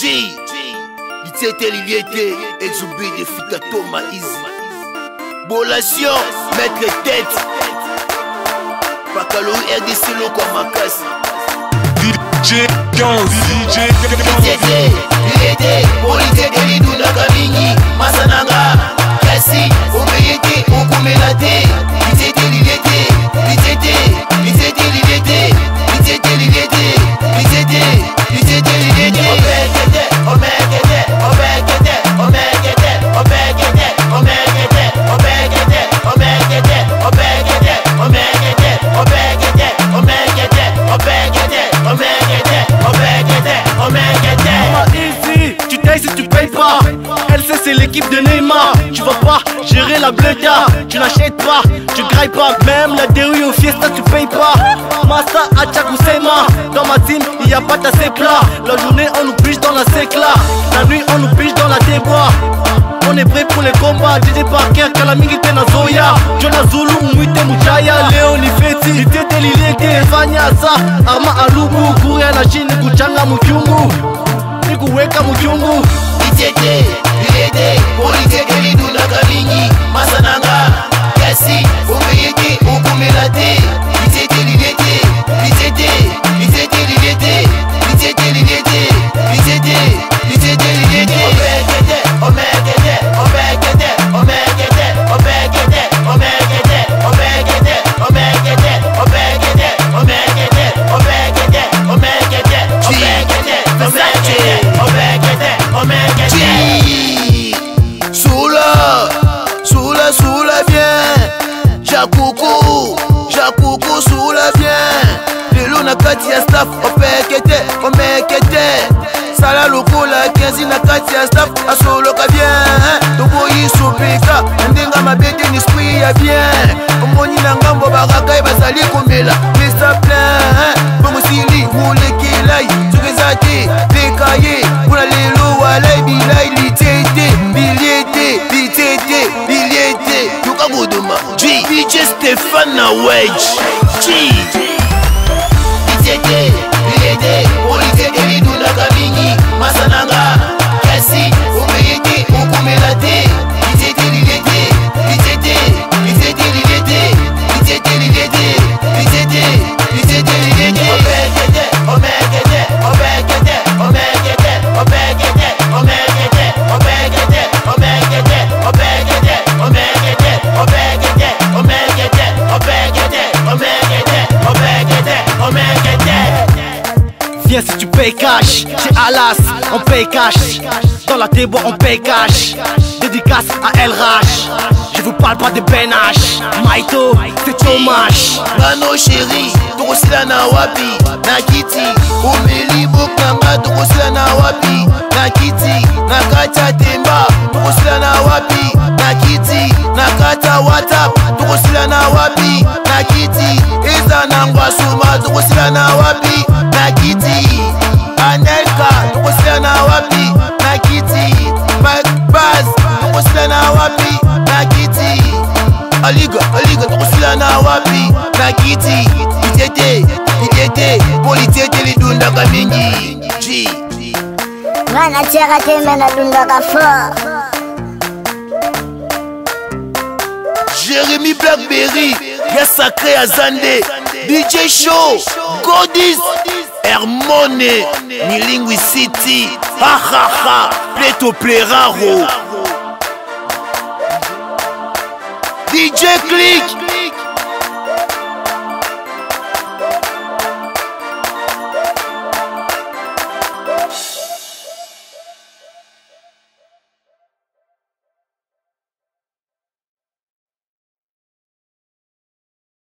G litiete liliete exubi de fitato maizi bolation maître tete pakaloi rdc lokwa makasi DJ 15 DJ 15 litiete liliete bolitiete de Neymar. Tu vas pas gérer la bleda, tu n'achètes pas, tu grailles pas. Même la dérouille au fiesta, tu payes pas. Massa Achakusema, dans ma team, il y a pas ta secla. La journée, on nous piche dans la secla. La nuit, on nous piche dans la déboire. On est prêt pour les combats. DJ Parker, Kalamingi, Tena Zoya. Jona Zulu, Mwite Mujaya, Leoni Feti, Itete Lileke, Fanyasa, Ama Alubu, Kuria la Chini, Kuchanga Mukyungu. Nikuweka Mukyungu. Itete. kosuula bien lelo na kati ya staff opeke te omeke te sala lokola 15 na kati ya staff asoloka G, DJ Stefano Wedge. G. It's On paye cash. Chez Alas, on paye cash. Dans la déboire, on paye cash. Dédicace à El Rash. Je vous parle pas de Ben H. Maito, c'est chômage. Mano chéri, la na wapi. Nakiti, omeli bokanga, la wabi, Nakiti, nakata temba, la na wapi. Nakiti, nakata watap drosila na wapi. Nakiti, eza nangwa suma, la na Nakiti. wapi na kiti mcbas tokosila na wapi na kiti aliga aliga tokosila na wapi na kiti litete litete po litete lidundaka mingi g ngana tyaka tembe nadundaka fort jérémi blackberry ya sacré ya zande dj show godis Hermone Milingui City Hahaha Pleto Pleraro DJ Click